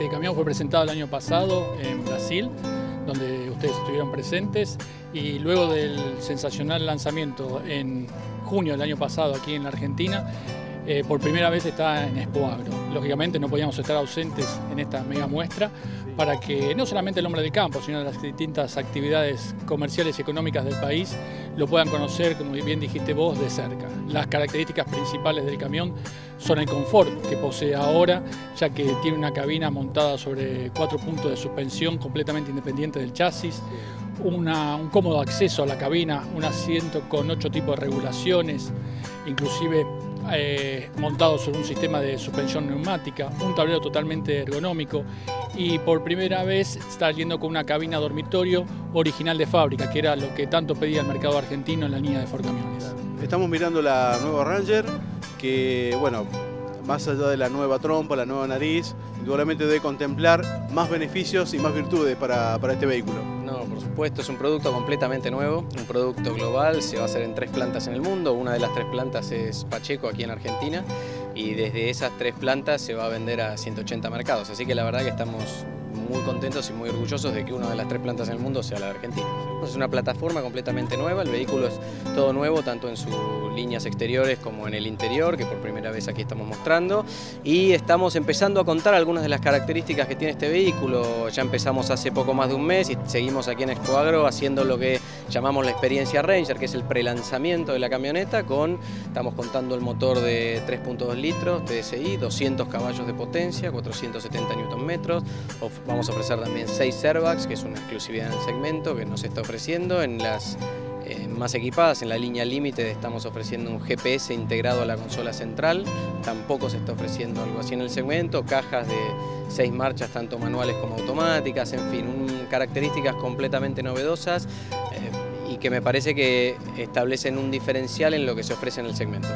Este camión fue presentado el año pasado en Brasil, donde ustedes estuvieron presentes, y luego del sensacional lanzamiento en junio del año pasado aquí en la Argentina, eh, por primera vez está en Expo Agro. Lógicamente no podíamos estar ausentes en esta mega muestra para que no solamente el hombre del campo, sino las distintas actividades comerciales y económicas del país lo puedan conocer, como bien dijiste vos, de cerca. Las características principales del camión son el confort que posee ahora, ya que tiene una cabina montada sobre cuatro puntos de suspensión completamente independiente del chasis, un cómodo acceso a la cabina, un asiento con ocho tipos de regulaciones, inclusive eh, montado sobre un sistema de suspensión neumática, un tablero totalmente ergonómico y por primera vez está yendo con una cabina dormitorio original de fábrica, que era lo que tanto pedía el mercado argentino en la línea de Ford Camiones. Estamos mirando la nueva Ranger, que bueno, más allá de la nueva trompa, la nueva nariz, indudablemente debe contemplar más beneficios y más virtudes para, para este vehículo. Por supuesto, es un producto completamente nuevo, un producto global, se va a hacer en tres plantas en el mundo, una de las tres plantas es Pacheco aquí en Argentina y desde esas tres plantas se va a vender a 180 mercados, así que la verdad que estamos muy contentos y muy orgullosos de que una de las tres plantas en el mundo sea la de Argentina. Es una plataforma completamente nueva, el vehículo es todo nuevo, tanto en sus líneas exteriores como en el interior, que por primera vez aquí estamos mostrando, y estamos empezando a contar algunas de las características que tiene este vehículo. Ya empezamos hace poco más de un mes y seguimos aquí en Expoagro haciendo lo que llamamos la experiencia Ranger, que es el prelanzamiento de la camioneta, con, estamos contando el motor de 3.2 litros TSI, 200 caballos de potencia, 470 Nm, vamos a ofrecer también 6 airbags, que es una exclusividad en el segmento que nos está ofreciendo. En las eh, más equipadas, en la línea límite, estamos ofreciendo un GPS integrado a la consola central. Tampoco se está ofreciendo algo así en el segmento. Cajas de seis marchas, tanto manuales como automáticas, en fin, características completamente novedosas eh, y que me parece que establecen un diferencial en lo que se ofrece en el segmento.